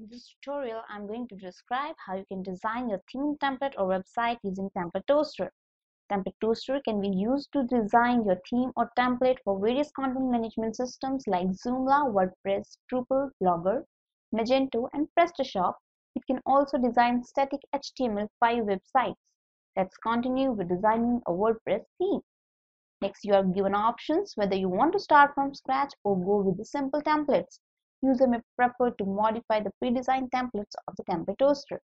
In this tutorial, I'm going to describe how you can design your theme template or website using Template Toaster. Template Toaster can be used to design your theme or template for various content management systems like Joomla, WordPress, Drupal, Blogger, Magento, and PrestaShop. It can also design static HTML5 websites. Let's continue with designing a WordPress theme. Next, you are given options whether you want to start from scratch or go with the simple templates. User may prefer to modify the pre-designed templates of the template toaster.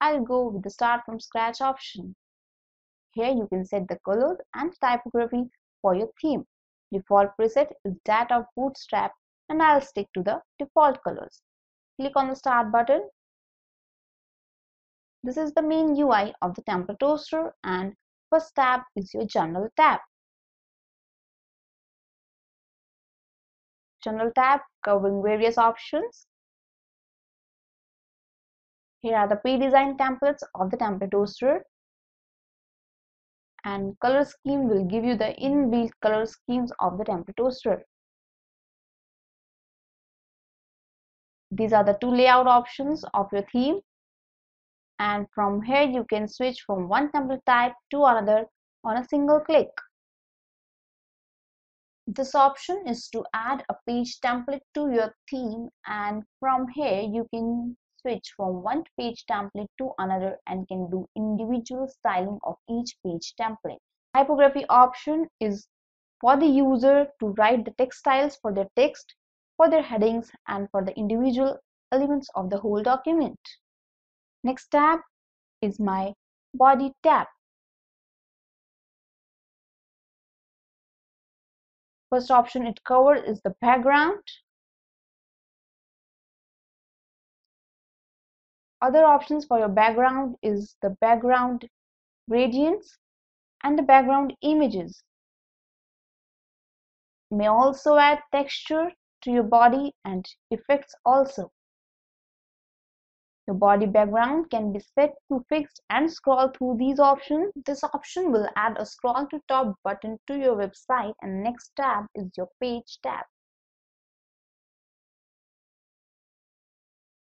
I'll go with the start from scratch option. Here you can set the colors and typography for your theme. Default preset is that of Bootstrap and I'll stick to the default colors. Click on the start button. This is the main UI of the template toaster and First tab is your General tab. General tab covering various options. Here are the pre-designed templates of the template toaster and color scheme will give you the inbuilt color schemes of the template toaster. These are the two layout options of your theme and from here you can switch from one template type to another on a single click. This option is to add a page template to your theme and from here you can switch from one page template to another and can do individual styling of each page template. Typography option is for the user to write the text styles for their text, for their headings and for the individual elements of the whole document. Next tab is my body tab. First option it covers is the background. Other options for your background is the background gradients and the background images. You may also add texture to your body and effects also. Your body background can be set to fixed and scroll through these options. This option will add a scroll to top button to your website and next tab is your page tab.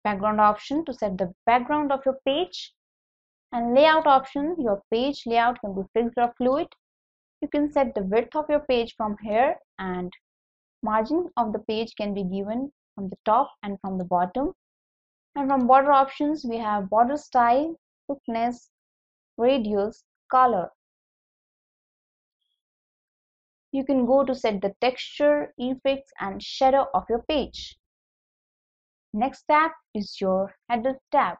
Background option to set the background of your page and layout option your page layout can be fixed or fluid. You can set the width of your page from here and margin of the page can be given from the top and from the bottom and from border options, we have border style, thickness, radius, color. You can go to set the texture, effects and shadow of your page. Next tab is your header tab.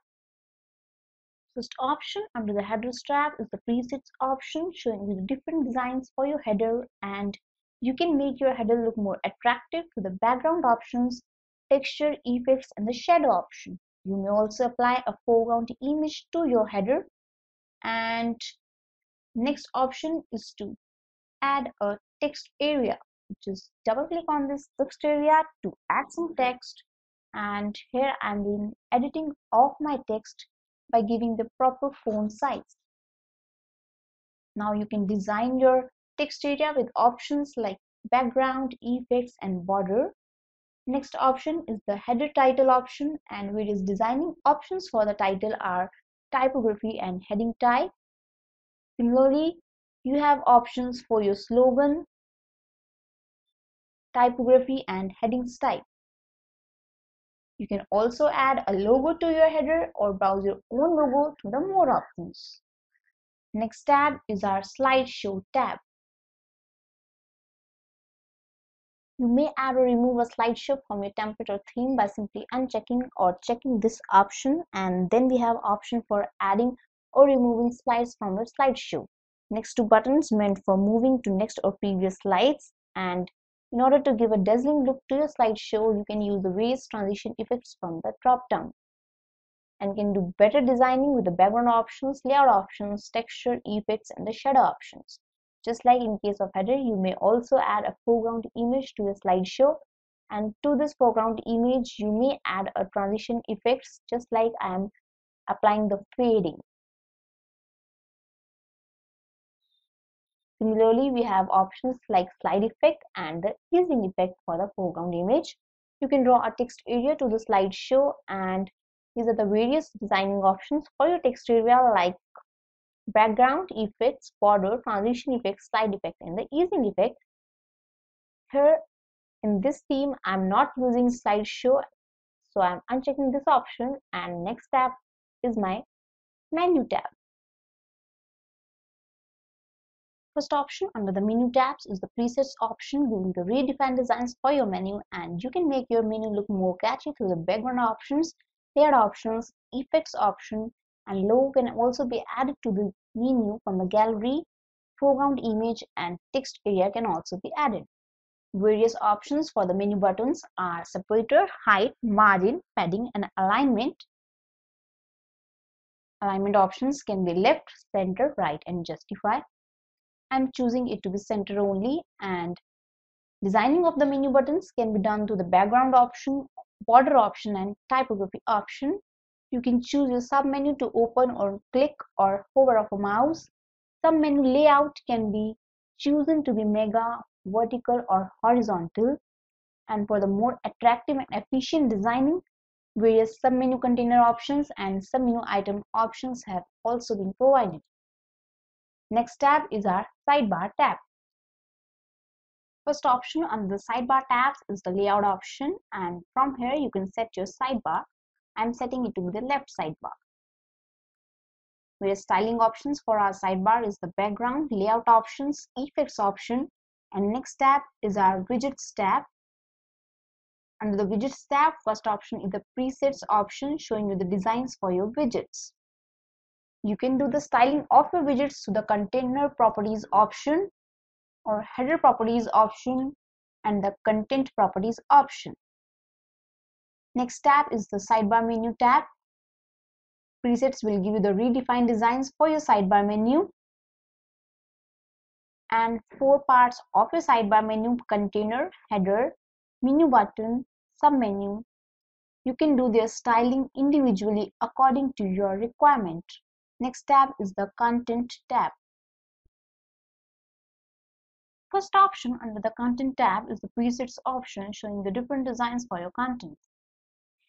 First option under the headers tab is the presets option showing you the different designs for your header and you can make your header look more attractive to the background options, texture, effects and the shadow option. You may also apply a foreground image to your header and next option is to add a text area. Just double click on this text area to add some text and here I'm doing editing of my text by giving the proper font size. Now you can design your text area with options like background, effects and border Next option is the header title option and various designing options for the title are typography and heading type. Similarly, you have options for your slogan, typography and heading type. You can also add a logo to your header or browse your own logo to the more options. Next tab is our slideshow tab. You may add or remove a slideshow from your template or theme by simply unchecking or checking this option and then we have option for adding or removing slides from your slideshow. Next two buttons meant for moving to next or previous slides and in order to give a dazzling look to your slideshow you can use the various transition effects from the drop down and can do better designing with the background options, layout options, texture, effects and the shadow options. Just like in case of header, you may also add a foreground image to the slideshow and to this foreground image you may add a transition effects just like I am applying the fading. Similarly, we have options like slide effect and the easing effect for the foreground image. You can draw a text area to the slideshow and these are the various designing options for your text area like background effects, border, transition effects, slide effect and the easing effect. Here in this theme, I'm not using slideshow so I'm unchecking this option and next tab is my menu tab. First option under the menu tabs is the presets option giving the redefined designs for your menu and you can make your menu look more catchy through the background options, layout options, effects option and logo can also be added to the menu from the gallery, foreground image and text area can also be added. Various options for the menu buttons are separator, height, margin, padding and alignment. Alignment options can be left, center, right and justify. I'm choosing it to be center only and designing of the menu buttons can be done through the background option, border option and typography option. You can choose your submenu to open or click or hover of a mouse. Submenu layout can be chosen to be mega, vertical or horizontal. And for the more attractive and efficient designing, various submenu container options and submenu item options have also been provided. Next tab is our sidebar tab. First option under the sidebar tabs is the layout option and from here you can set your sidebar. I'm setting it to the left sidebar. Various styling options for our sidebar is the background, layout options, effects option and next tab is our widgets tab. Under the widgets tab, first option is the presets option showing you the designs for your widgets. You can do the styling of your widgets to the container properties option or header properties option and the content properties option. Next tab is the sidebar menu tab. Presets will give you the redefined designs for your sidebar menu. And four parts of your sidebar menu container, header, menu button, submenu. You can do their styling individually according to your requirement. Next tab is the Content tab. First option under the Content tab is the Presets option showing the different designs for your content.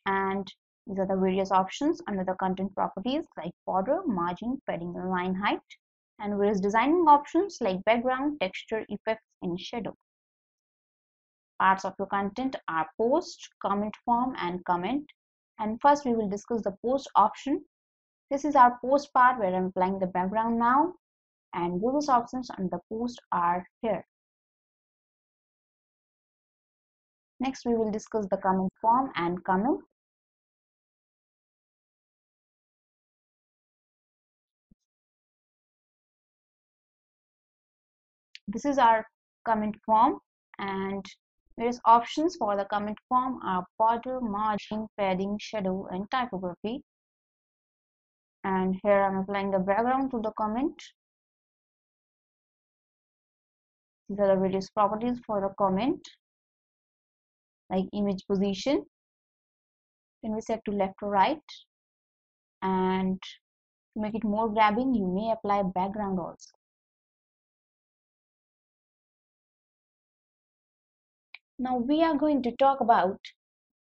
And these are the various options under the content properties like border, margin, padding, and line height, and various designing options like background, texture, effects, and shadow. Parts of your content are post, comment form, and comment. And first we will discuss the post option this is our post part where I'm applying the background now and various options under the post are here. Next, we will discuss the comment form and comment. This is our comment form and various options for the comment form are border, margin, padding, shadow, and typography. And here I'm applying the background to the comment. These are the various properties for the comment like image position then we set to left or right. And to make it more grabbing you may apply background also now we are going to talk about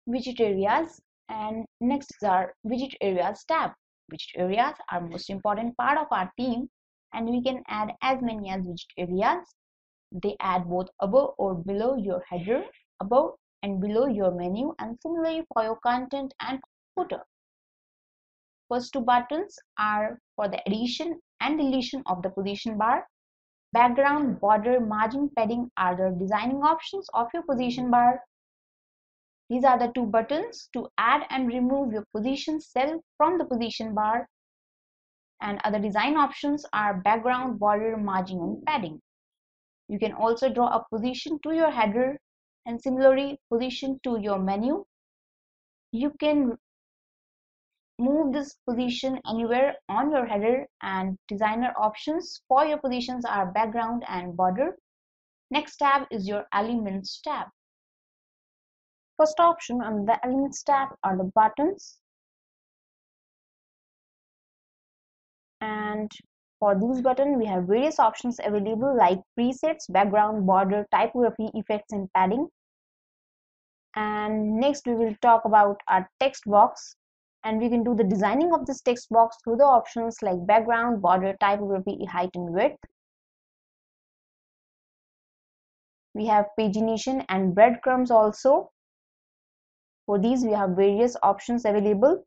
widget areas and next is our widget areas tab widget areas are most important part of our theme and we can add as many as widget areas. They add both above or below your header, above and below your menu and similarly for your content and footer. First two buttons are for the addition and deletion of the position bar. Background, border, margin, padding are the designing options of your position bar. These are the two buttons to add and remove your position cell from the position bar. And other design options are background, border, margin, and padding. You can also draw a position to your header and similarly position to your menu. You can move this position anywhere on your header and designer options for your positions are background and border. Next tab is your elements tab. First option on the Elements tab are the buttons. And for these buttons, we have various options available like presets, background, border, typography, effects, and padding. and next we will talk about our text box and we can do the designing of this text box through the options like background, border, typography, height and width. We have pagination and breadcrumbs also. For these we have various options available.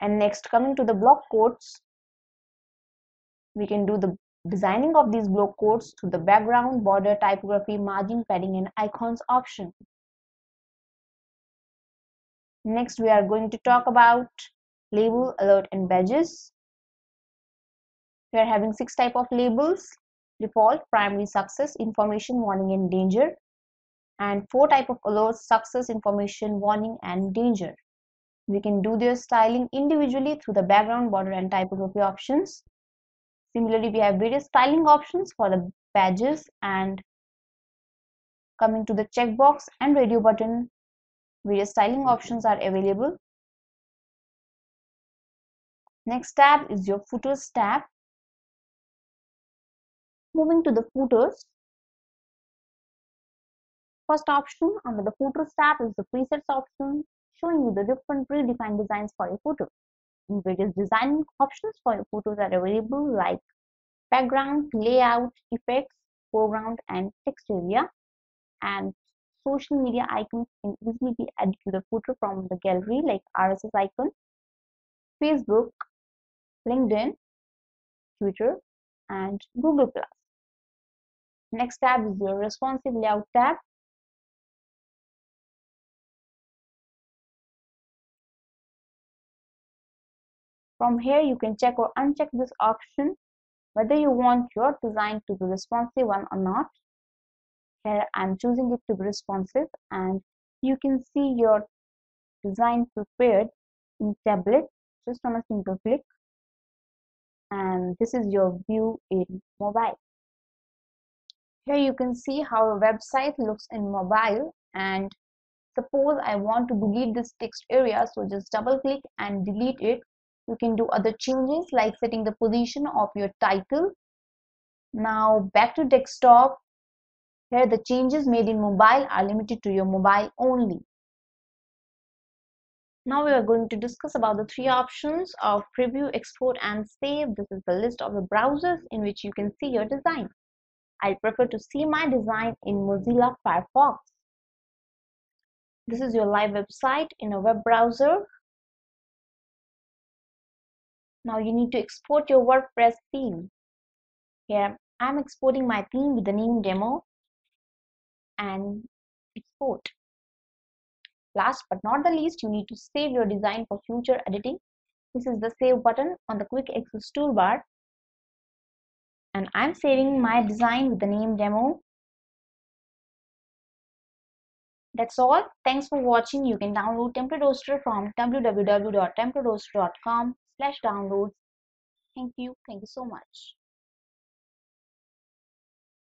And next coming to the block quotes, we can do the designing of these block quotes through the background, border, typography, margin, padding and icons option. Next, we are going to talk about label, alert, and badges. We are having six type of labels, default, primary, success, information, warning, and danger. And four type of alerts, success, information, warning, and danger. We can do their styling individually through the background, border, and typography options. Similarly, we have various styling options for the badges and coming to the checkbox and radio button Various styling mm-hmm. options are available. Next tab is your footers tab. Moving to the footers. First option under the footers tab is the presets option showing you the different predefined designs for your footer. various design options for your footers are available like background, layout, effects, foreground and text area and social media icons can easily be added to the footer from the gallery like RSS icon, Facebook, LinkedIn, Twitter, and Google+. Next tab is your responsive layout tab. From here, you can check or uncheck this option whether you want your design to be responsive one or not here I'm choosing it to be responsive. And you can see your design prepared in tablet just on a single click. And this is your view in mobile. Here you can see how a website looks in mobile. And suppose I want to delete this text area so just double click and delete it. You can do other changes like setting the position of your title. Now back to desktop here the changes made in mobile are limited to your mobile only. Now we are going to discuss about the three options of preview, export and save. This is the list of the browsers in which you can see your design. I prefer to see my design in Mozilla Firefox. This is your live website in a web browser. Now you need to export your WordPress theme. Here I'm exporting my theme with the name demo and export. Last but not the least, you need to save your design for future editing. This is the save button on the quick access toolbar. And I'm saving my design with the name demo. That's all. Thanks for watching. You can download Template Toaster from www.templatetoaster.com slash downloads. Thank you. Thank you so much.